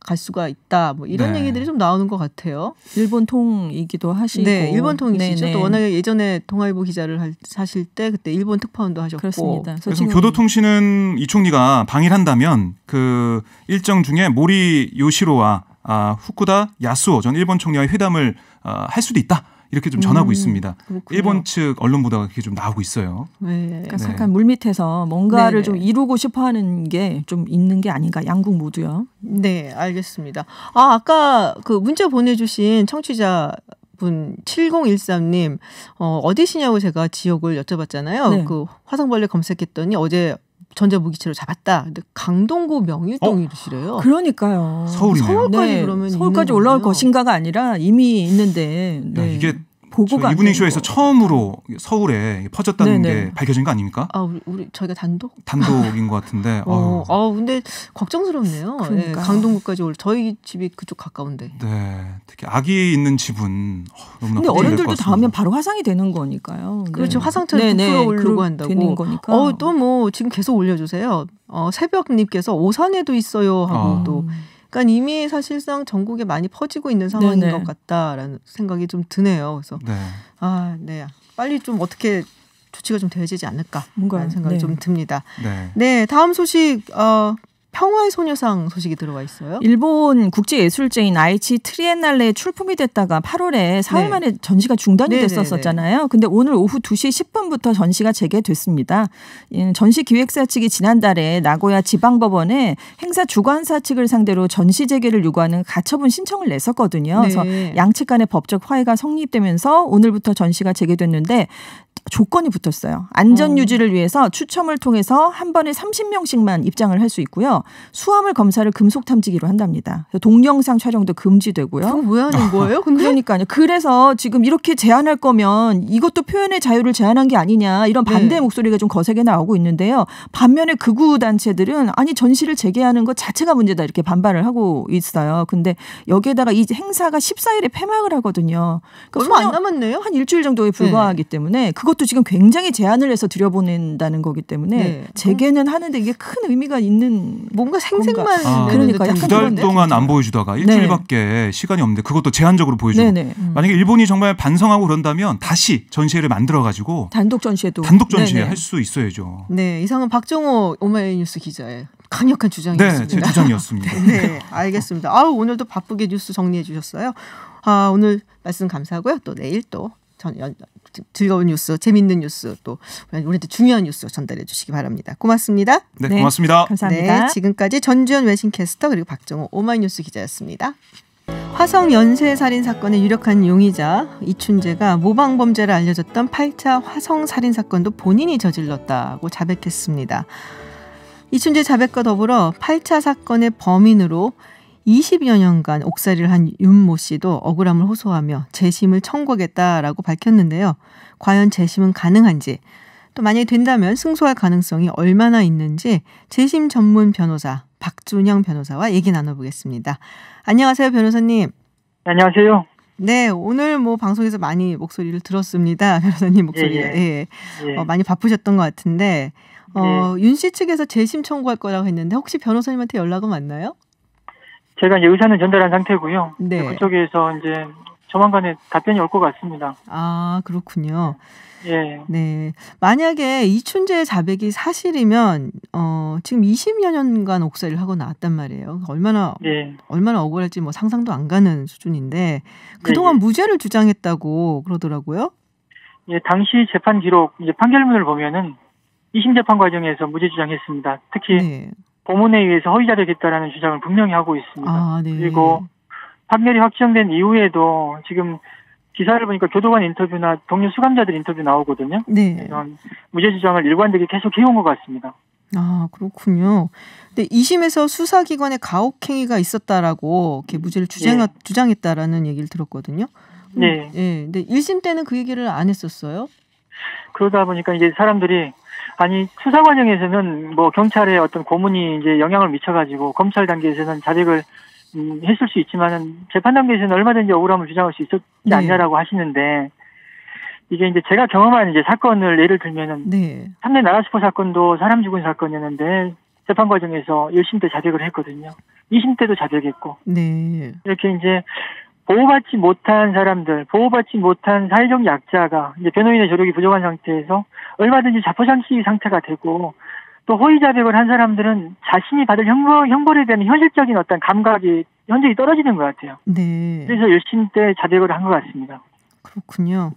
[SPEAKER 2] 갈 수가 있다 뭐 이런
[SPEAKER 8] 네.
[SPEAKER 2] 얘기들이 좀 나오는 것 같아요.
[SPEAKER 5] 일본 통이기도 하시고.
[SPEAKER 2] 네, 일본 통이시죠.
[SPEAKER 5] 네네.
[SPEAKER 2] 또 워낙에 예전에 동아일보 기자를 할, 사실 때 그때 일본 특파원도 하셨고
[SPEAKER 5] 그렇습니다.
[SPEAKER 8] 그래서
[SPEAKER 5] 지금
[SPEAKER 8] 교도통신은 이 총리가 방일한다면 그 일정 중에 모리 요시로와 아, 후쿠다 야스오 전 일본 총리와의 회담을 아, 할 수도 있다. 이렇게 좀 전하고
[SPEAKER 2] 음,
[SPEAKER 8] 있습니다.
[SPEAKER 2] 그렇군요.
[SPEAKER 8] 일본 측 언론 보도가 그렇게 좀 나오고 있어요.
[SPEAKER 2] 네.
[SPEAKER 5] 그러니까
[SPEAKER 8] 네.
[SPEAKER 5] 잠깐 물밑에서 뭔가를
[SPEAKER 2] 네네.
[SPEAKER 5] 좀 이루고 싶어 하는 게 좀 있는 게 아닌가 양국 모두요.
[SPEAKER 2] 네, 알겠습니다. 아, 아까 그 문자 보내주신 청취자 분 7013님, 어, 어디시냐고 제가 지역을 여쭤봤잖아요.
[SPEAKER 5] 네.
[SPEAKER 2] 그 화성벌레 검색했더니 어제 전자모기채로 잡았다. 근데 강동구 명일동이시래요.
[SPEAKER 5] 그러니까요.
[SPEAKER 8] 서울이네요.
[SPEAKER 2] 서울까지
[SPEAKER 5] 네,
[SPEAKER 2] 그러면
[SPEAKER 5] 서울까지 올라올. 것인가가 아니라 이미 있는데
[SPEAKER 8] 야,
[SPEAKER 5] 네.
[SPEAKER 8] 이게
[SPEAKER 5] 보고가
[SPEAKER 8] 이브닝 쇼에서
[SPEAKER 5] 거.
[SPEAKER 8] 처음으로 서울에 퍼졌다는
[SPEAKER 5] 네네.
[SPEAKER 8] 게 밝혀진 거 아닙니까?
[SPEAKER 2] 아, 우리, 우리 저희가 단독?
[SPEAKER 8] 단독인 것 같은데.
[SPEAKER 2] 어,
[SPEAKER 8] 어우,
[SPEAKER 2] 어, 근데 걱정스럽네요. 예,
[SPEAKER 5] 그러니까요.
[SPEAKER 2] 강동구까지 올. 저희 집이 그쪽 가까운데.
[SPEAKER 8] 네, 특히 아기 있는 집은 어, 너무나
[SPEAKER 5] 근데 어른들도. 닿으면 바로 화상이 되는 거니까요. 네.
[SPEAKER 2] 그렇죠. 화상처럼
[SPEAKER 5] 네네,
[SPEAKER 2] 부풀어 오르고
[SPEAKER 5] 그러-
[SPEAKER 2] 한다고.
[SPEAKER 5] 되는 거니까.
[SPEAKER 2] 어, 또 뭐 지금 계속 올려주세요. 어, 새벽님께서 오산에도 있어요 하고
[SPEAKER 8] 아.
[SPEAKER 2] 또. 그러니까 이미 사실상 전국에 많이 퍼지고 있는 상황인
[SPEAKER 5] 네네.
[SPEAKER 2] 것 같다라는 생각이 좀 드네요. 그래서
[SPEAKER 8] 네.
[SPEAKER 2] 아, 네. 빨리 좀 어떻게 조치가 좀 되어지지 않을까라는
[SPEAKER 5] 뭔가,
[SPEAKER 2] 생각이
[SPEAKER 5] 네.
[SPEAKER 2] 좀 듭니다.
[SPEAKER 8] 네.
[SPEAKER 2] 네, 다음 소식 어 평화의 소녀상 소식이 들어와 있어요.
[SPEAKER 5] 일본 국제예술제인 아이치 트리엔날레에 출품이 됐다가 8월에 사흘
[SPEAKER 2] 네.
[SPEAKER 5] 만에 전시가 중단이
[SPEAKER 2] 네네네.
[SPEAKER 5] 됐었었잖아요. 근데 오늘 오후 2시 10분부터 전시가 재개됐습니다. 예, 전시 기획사 측이 지난달에 나고야 지방법원에 행사 주관사 측을 상대로 전시 재개를 요구하는 가처분 신청을 냈었거든요. 그래서
[SPEAKER 2] 네.
[SPEAKER 5] 양측 간의 법적 화해가 성립되면서 오늘부터 전시가 재개됐는데 조건이 붙었어요. 안전
[SPEAKER 2] 어.
[SPEAKER 5] 유지를 위해서 추첨을 통해서 한 번에 30명씩만 입장을 할 수 있고요. 수화물 검사를 금속 탐지기로 한답니다. 동영상 촬영도 금지되고요.
[SPEAKER 2] 그거 왜 하는 거예요? 근데
[SPEAKER 5] 그러니까요. 그래서 지금 이렇게 제한할 거면 이것도 표현의 자유를 제한한 게 아니냐 이런 반대
[SPEAKER 2] 네.
[SPEAKER 5] 목소리가 좀 거세게 나오고 있는데요. 반면에 극우 단체들은 아니 전시를 재개하는 것 자체가 문제다 이렇게 반발을 하고 있어요. 근데 여기에다가 이 행사가 14일에 폐막을 하거든요. 그러니까
[SPEAKER 2] 얼마 안 남았네요.
[SPEAKER 5] 한 일주일 정도에 불과하기 때문에 그것도 지금 굉장히 제한을 해서 들여보낸다는 거기 때문에
[SPEAKER 2] 네.
[SPEAKER 5] 재개는 하는데 이게 큰 의미가 있는
[SPEAKER 2] 뭔가 생색만
[SPEAKER 8] 아,
[SPEAKER 5] 그러니까
[SPEAKER 2] 듯한
[SPEAKER 5] 약간
[SPEAKER 8] 두달
[SPEAKER 5] 그런데?
[SPEAKER 8] 동안 안 보여주다가 일주일밖에 시간이 없는데 그것도 제한적으로 보여주고
[SPEAKER 5] 네네.
[SPEAKER 8] 만약에 일본이 정말 반성하고 그런다면 다시 전시회를 만들어 가지고
[SPEAKER 5] 단독 전시회도
[SPEAKER 8] 단독 전시회
[SPEAKER 5] 네네.
[SPEAKER 8] 할수 있어야죠.
[SPEAKER 2] 네, 이상은 박정호 오마이뉴스 기자의 강력한
[SPEAKER 8] 네,
[SPEAKER 2] 주장이었습니다.
[SPEAKER 8] 제 주장이었습니다.
[SPEAKER 2] 네, 알겠습니다. 아우 오늘도 바쁘게 뉴스 정리해 주셨어요. 아 오늘 말씀 감사하고요. 또 내일 또 전, 연, 즐거운 뉴스, 재밌는 뉴스 또 우리한테 중요한 뉴스 전달해 주시기 바랍니다. 고맙습니다.
[SPEAKER 8] 네,
[SPEAKER 5] 네.
[SPEAKER 8] 고맙습니다.
[SPEAKER 5] 감사합니다.
[SPEAKER 2] 네, 지금까지 전주현 외신 캐스터 그리고 박정호 오마이뉴스 기자였습니다. 화성 연쇄 살인 사건의 유력한 용의자 이춘재가 모방 범죄를 알려졌던 8차 화성 살인 사건도 본인이 저질렀다고 자백했습니다. 이춘재 자백과 더불어 8차 사건의 범인으로 20여 년간 옥살이를 한 윤모 씨도 억울함을 호소하며 재심을 청구하겠다라고 밝혔는데요. 과연 재심은 가능한지 또 만약에 된다면 승소할 가능성이 얼마나 있는지 재심 전문 변호사 박준영 변호사와 얘기 나눠보겠습니다. 안녕하세요, 변호사님.
[SPEAKER 10] 안녕하세요.
[SPEAKER 2] 네, 오늘 뭐 방송에서 많이 목소리를 들었습니다. 변호사님 목소리.
[SPEAKER 10] 예,
[SPEAKER 2] 예,
[SPEAKER 10] 예. 예.
[SPEAKER 2] 어, 많이 바쁘셨던 것 같은데 어, 윤 씨 측에서 재심 청구할 거라고 했는데 혹시 변호사님한테 연락은 왔나요?
[SPEAKER 10] 제가 이제 의사는 전달한 상태고요.
[SPEAKER 2] 네.
[SPEAKER 10] 그쪽에서 이제 조만간에 답변이 올 것 같습니다.
[SPEAKER 2] 아, 그렇군요.
[SPEAKER 10] 예.
[SPEAKER 2] 네. 만약에 이춘재의 자백이 사실이면 어, 지금 20여 년간 옥살이를 하고 나왔단 말이에요. 얼마나
[SPEAKER 10] 예.
[SPEAKER 2] 얼마나 억울할지 뭐 상상도 안 가는 수준인데 그동안
[SPEAKER 10] 예.
[SPEAKER 2] 무죄를 주장했다고 그러더라고요.
[SPEAKER 10] 예, 당시 재판 기록 이제 판결문을 보면은 2심 재판 과정에서 무죄 주장했습니다. 특히
[SPEAKER 2] 네.
[SPEAKER 10] 보문에 의해서 허위 자백했다라는 주장을 분명히 하고 있습니다.
[SPEAKER 2] 아, 네.
[SPEAKER 10] 그리고 판결이 확정된 이후에도 지금 기사를 보니까 교도관 인터뷰나 동료 수감자들 인터뷰 나오거든요.
[SPEAKER 2] 네.
[SPEAKER 10] 이런 무죄 주장을 일관되게 계속 해온 것 같습니다.
[SPEAKER 2] 아, 그렇군요. 근데 2심에서 수사기관의 가혹행위가 있었다라고 이렇게 무죄를 주장,
[SPEAKER 10] 예.
[SPEAKER 2] 주장했다라는 얘기를 들었거든요. 음,
[SPEAKER 10] 네.
[SPEAKER 2] 예. 근데 1심 때는 그 얘기를 안 했었어요.
[SPEAKER 10] 그러다 보니까 이제 사람들이 아니 수사 과정에서는 뭐 경찰의 어떤 고문이 이제 영향을 미쳐가지고 검찰 단계에서는 자백을 음, 했을 수 있지만은 재판 단계에서는 얼마든지 억울함을 주장할 수 있었지
[SPEAKER 2] 네.
[SPEAKER 10] 않냐라고 하시는데 이게 이제 제가 경험한 이제 사건을 예를 들면은
[SPEAKER 2] 네.
[SPEAKER 10] 삼내 나라스포 사건도 사람 죽은 사건이었는데 재판 과정에서 1심 때 자백을 했거든요. 2심 때도 자백했고
[SPEAKER 2] 네.
[SPEAKER 10] 이렇게 이제 보호받지 못한 사람들, 보호받지 못한 사회적 약자가 이제 변호인의 조력이 부족한 상태에서 얼마든지 자포자기 상태가 되고 또 허위 자백을 한 사람들은 자신이 받을 형벌, 형벌에 대한 현실적인 어떤 감각이 현저히 떨어지는 것 같아요.
[SPEAKER 2] 네.
[SPEAKER 10] 그래서 1심 때 자백을 한 것 같습니다.
[SPEAKER 2] 그렇군요.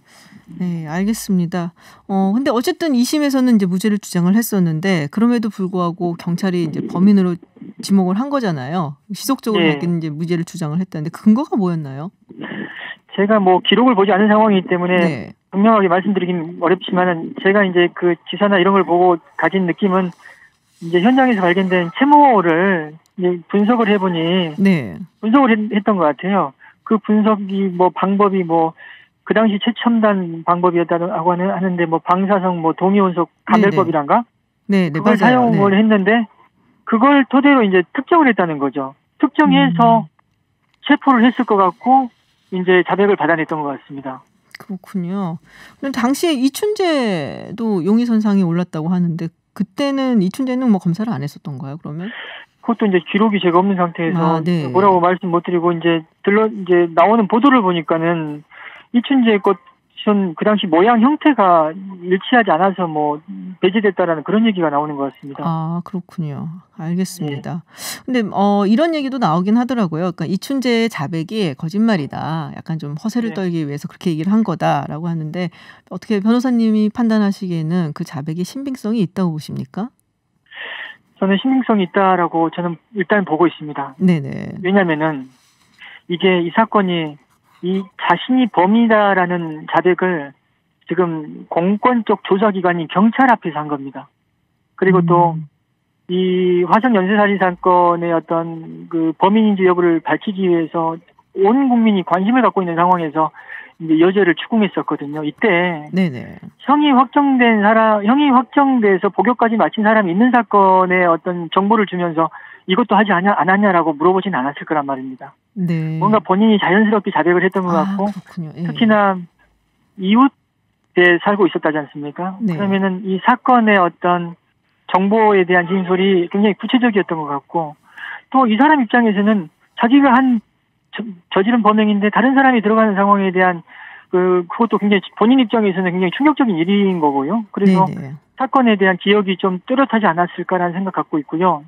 [SPEAKER 2] 네, 알겠습니다. 어, 근데 어쨌든 2심에서는 이제 무죄를 주장을 했었는데 그럼에도 불구하고 경찰이 이제 범인으로 지목을 한 거잖아요.
[SPEAKER 10] 예.
[SPEAKER 2] 자기는 이제 무죄를 주장을 했다는데 근거가 뭐였나요?
[SPEAKER 10] 제가 뭐 기록을 보지 않은 상황이기 때문에
[SPEAKER 2] 네.
[SPEAKER 10] 분명하게 말씀드리긴 어렵지만은 제가 이제 그 기사나 이런 걸 보고 가진 느낌은 이제 현장에서 발견된 채모를 이제 분석을 해보니
[SPEAKER 2] 네.
[SPEAKER 10] 분석을 했, 했던 것 같아요. 그 분석이 뭐 방법이 뭐 그 당시 최첨단 방법이었다고 하는 하는데 뭐 방사성 뭐 동위원소 감별법이란가
[SPEAKER 2] 네, 네,
[SPEAKER 10] 그걸
[SPEAKER 2] 맞아요.
[SPEAKER 10] 사용을
[SPEAKER 2] 네.
[SPEAKER 10] 했는데 그걸 토대로 이제 특정을 했다는 거죠. 특정해서
[SPEAKER 2] 음.
[SPEAKER 10] 체포를 했을 것 같고 이제 자백을 받아냈던 것 같습니다.
[SPEAKER 2] 그렇군요. 그럼 당시에 이춘재도 용의선상에 올랐다고 하는데 그때는 이춘재는 뭐 검사를 안 했었던가요? 그러면?
[SPEAKER 10] 그것도 이제 기록이 제가 없는 상태에서
[SPEAKER 2] 아, 네.
[SPEAKER 10] 뭐라고 말씀 못 드리고 이제 들러 이제 나오는 보도를 보니까는 이춘재 것 우선 그 당시 모양 형태가 일치하지 않아서 뭐 배제됐다라는 그런 얘기가 나오는 것 같습니다.
[SPEAKER 2] 아, 그렇군요. 알겠습니다. 근데 어 이런 얘기도 나오긴 하더라고요. 그러니까 이춘재의 자백이 거짓말이다. 약간 좀 허세를
[SPEAKER 10] 네.
[SPEAKER 2] 떨기 위해서 그렇게 얘기를 한 거다라고 하는데 어떻게 변호사님이 판단하시기에는 그 자백이 신빙성이 있다고 보십니까?
[SPEAKER 10] 저는 신빙성이 있다라고 저는 일단 보고 있습니다.
[SPEAKER 2] 네네.
[SPEAKER 10] 왜냐면은 이게 이 사건이 이 자신이 범인이다라는 자백을 지금 공권 쪽 조사기관인 경찰 앞에서 한 겁니다. 그리고 또 이 화성 연쇄살인 사건의 어떤 그 범인인지 여부를 밝히기 위해서 온 국민이 관심을 갖고 있는 상황에서 이제 여죄를 추궁했었거든요. 이때
[SPEAKER 2] 네네.
[SPEAKER 10] 형이 확정된 사람, 형이 확정돼서 복역까지 마친 사람이 있는 사건의 어떤 정보를 주면서 이것도 하지 않냐, 않았냐라고 물어보진 않았을 거란 말입니다.
[SPEAKER 2] 네.
[SPEAKER 10] 뭔가 본인이 자연스럽게 자백을 했던 것
[SPEAKER 2] 아,
[SPEAKER 10] 같고.
[SPEAKER 2] 예.
[SPEAKER 10] 특히나 이웃에 살고 있었다지 않습니까?
[SPEAKER 2] 네.
[SPEAKER 10] 그러면은 이 사건의 어떤 정보에 대한 진술이 굉장히 구체적이었던 것 같고, 또 이 사람 입장에서는 자기가 한 저, 저지른 범행인데 다른 사람이 들어가는 상황에 대한 그 그것도 굉장히 본인 입장에서는 굉장히 충격적인 일인 거고요. 그래서
[SPEAKER 2] 네네.
[SPEAKER 10] 사건에 대한 기억이 좀 뚜렷하지 않았을까라는 생각 갖고 있고요.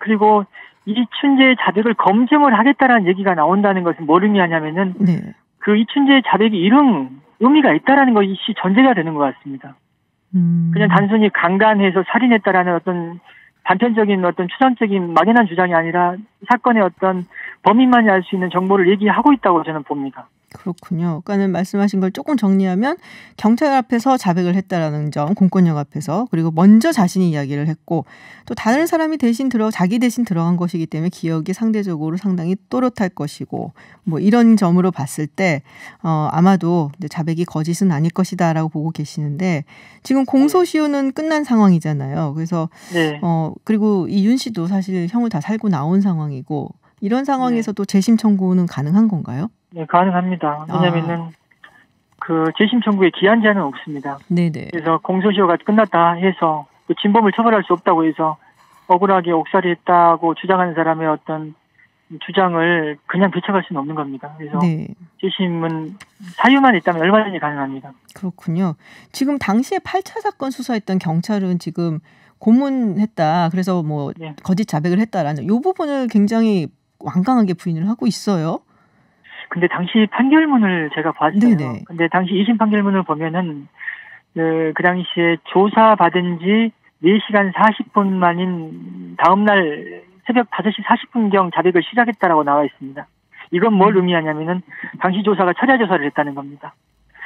[SPEAKER 10] 그리고 이춘재의 자백을 검증을 하겠다라는 얘기가 나온다는 것은 뭘 의미하냐면은
[SPEAKER 2] 네.
[SPEAKER 10] 그 이춘재의 자백이 이런 의미가 있다라는 것이 전제가 되는 것 같습니다.
[SPEAKER 2] 음.
[SPEAKER 10] 그냥 단순히 강간해서 살인했다라는 어떤 단편적인 어떤 추상적인 막연한 주장이 아니라 사건의 어떤 범인만이 알 수 있는 정보를 얘기하고 있다고 저는 봅니다.
[SPEAKER 2] 그렇군요. 그러니까는 말씀하신 걸 조금 정리하면 경찰 앞에서 자백을 했다라는 점, 공권력 앞에서 그리고 먼저 자신이 이야기를 했고 또 다른 사람이 대신 들어 자기 대신 들어간 것이기 때문에 기억이 상대적으로 상당히 또렷할 것이고 뭐 이런 점으로 봤을 때 어, 아마도 이제 자백이 거짓은 아닐 것이다라고 보고 계시는데 지금 공소시효는 끝난 상황이잖아요. 그래서
[SPEAKER 10] 네.
[SPEAKER 2] 어 그리고 이 윤 씨도 사실 형을 다 살고 나온 상황이고 이런 상황에서도 재심 청구는 가능한 건가요?
[SPEAKER 10] 네, 가능합니다. 왜냐면은 그 재심 청구에 기한 제한은 없습니다.
[SPEAKER 2] 네네.
[SPEAKER 10] 그래서 공소시효가 끝났다 해서 또 진범을 처벌할 수 없다고 해서 억울하게 옥살이했다고 주장하는 사람의 어떤 주장을 그냥 배척할 수는 없는 겁니다. 그래서
[SPEAKER 2] 네.
[SPEAKER 10] 재심은 사유만 있다면 얼마든지 가능합니다.
[SPEAKER 2] 그렇군요. 지금 당시에 8차 사건 수사했던 경찰은 지금 고문했다. 그래서 뭐
[SPEAKER 10] 네.
[SPEAKER 2] 거짓 자백을 했다라는 요 부분을 굉장히 완강하게 부인을 하고 있어요.
[SPEAKER 10] 근데 당시 판결문을 제가 봤어요.
[SPEAKER 2] 네네.
[SPEAKER 10] 근데 당시 2심 판결문을 보면은 그, 그 당시에 조사 받은 지 4시간 40분 만인 다음날 새벽 5시 40분경 자백을 시작했다라고 나와 있습니다. 이건 뭘 의미하냐면은 당시 조사가 철야 조사를 했다는 겁니다.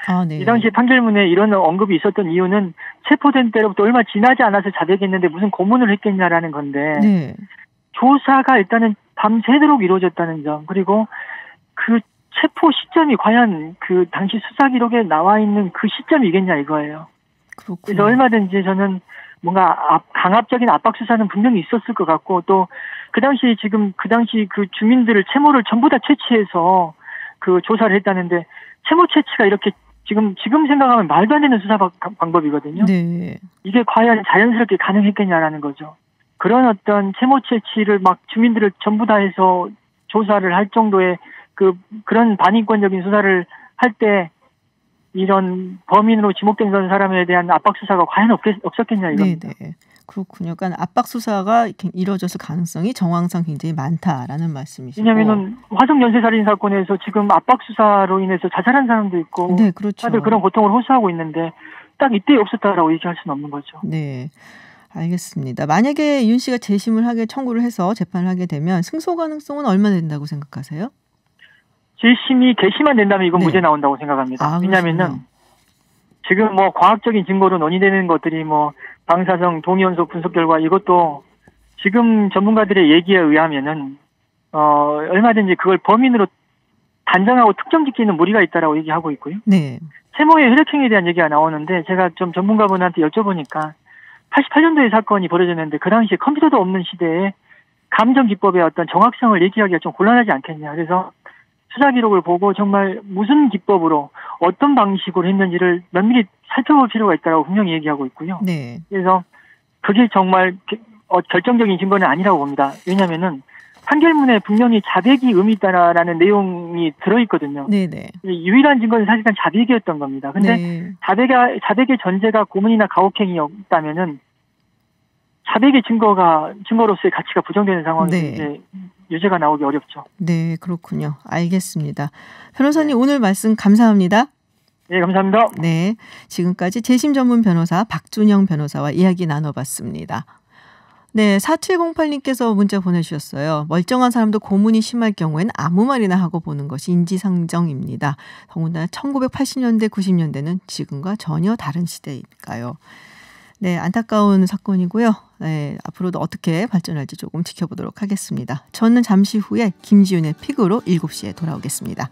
[SPEAKER 2] 아, 네.
[SPEAKER 10] 이 당시 판결문에 이런 언급이 있었던 이유는 체포된 때로부터 얼마 지나지 않아서 자백했는데 무슨 고문을 했겠냐라는 건데
[SPEAKER 2] 네.
[SPEAKER 10] 조사가 일단은 밤새도록 이루어졌다는 점 그리고 그 체포 시점이 과연 그 당시 수사 기록에 나와 있는 그 시점이겠냐 이거예요.
[SPEAKER 2] 그렇군요.
[SPEAKER 10] 그래서 얼마든지 저는 뭔가 압- 강압적인 압박 수사는 분명히 있었을 것 같고 또 그 당시 지금 그 당시 그 주민들을 채모를 전부 다 채취해서 그 조사를 했다는데 채모 채취가 이렇게 지금 지금 생각하면 말도 안 되는 수사 방- 방법이거든요.
[SPEAKER 2] 네.
[SPEAKER 10] 이게 과연 자연스럽게 가능했겠냐라는 거죠. 그런 어떤 채모 채취를 막 주민들을 전부 다 해서 조사를 할 정도의 그 그런 반인권적인 수사를 할 때 이런 범인으로 지목된 사람에 대한 압박 수사가 과연 없겠, 없었겠냐
[SPEAKER 2] 네,
[SPEAKER 10] 이겁니다.
[SPEAKER 2] 네. 그렇군요. 그러니까 압박 수사가 이루어졌을 가능성이 정황상 굉장히 많다라는 말씀이시고.
[SPEAKER 10] 왜냐하면은 화성 연쇄살인 사건에서 지금 압박 수사로 인해서 자살한 사람도 있고
[SPEAKER 2] 네, 그렇죠.
[SPEAKER 10] 다들 그런 고통을 호소하고 있는데 딱 이때 없었다라고 얘기할 수는 없는 거죠.
[SPEAKER 2] 네. 알겠습니다. 만약에 윤 씨가 재심을 하게 청구를 해서 재판을 하게 되면 승소 가능성은 얼마나 된다고 생각하세요?
[SPEAKER 10] 재심이 개심만 된다면 이건
[SPEAKER 2] 네.
[SPEAKER 10] 무죄 나온다고 생각합니다.
[SPEAKER 2] 아, 그렇군요.
[SPEAKER 10] 지금 뭐 과학적인 증거로 논의되는 것들이 뭐 방사성 동위원소 분석 결과 이것도 지금 전문가들의 얘기에 의하면은 어 얼마든지 그걸 범인으로 단정하고 특정 짓기는 무리가 있다라고 얘기하고 있고요.
[SPEAKER 2] 네.
[SPEAKER 10] 세모의 혈액형에 대한 얘기가 나오는데 제가 좀 전문가분한테 여쭤보니까 88년도에 사건이 벌어졌는데 그 당시에 컴퓨터도 없는 시대에 감정 기법의 어떤 정확성을 얘기하기가 좀 곤란하지 않겠냐. 그래서 수사 기록을 보고 정말 무슨 기법으로 어떤 방식으로 했는지를 면밀히 살펴볼 필요가 있다고 분명히 얘기하고 있고요.
[SPEAKER 2] 네.
[SPEAKER 10] 그래서 그게 정말 게- 어, 결정적인 증거는 아니라고 봅니다. 왜냐하면은 판결문에 분명히 자백이 의미 있다라는 내용이 들어있거든요.
[SPEAKER 2] 네네.
[SPEAKER 10] 유일한 증거는 사실상 자백이었던 겁니다. 근데
[SPEAKER 2] 네.
[SPEAKER 10] 자백의 자백의 전제가 고문이나 가혹행위였다면은 자백의 증거가 증거로서의 가치가 부정되는 상황에서
[SPEAKER 2] 네.
[SPEAKER 10] 이제 유죄가 나오기 어렵죠.
[SPEAKER 2] 네, 그렇군요. 알겠습니다. 변호사님 오늘 말씀 감사합니다.
[SPEAKER 10] 네, 감사합니다.
[SPEAKER 2] 네, 지금까지 재심 전문 변호사 박준영 변호사와 이야기 나눠봤습니다. 네, 4708님께서 문자 보내주셨어요. 멀쩡한 사람도 고문이 심할 경우엔 아무 말이나 하고 보는 것이 인지상정입니다. 더군다나 1980년대, 90년대는 지금과 전혀 다른 시대니까요. 네, 안타까운 사건이고요. 네, 앞으로도 어떻게 발전할지 조금 지켜보도록 하겠습니다. 저는 잠시 후에 김지윤의 픽으로 7시에 돌아오겠습니다.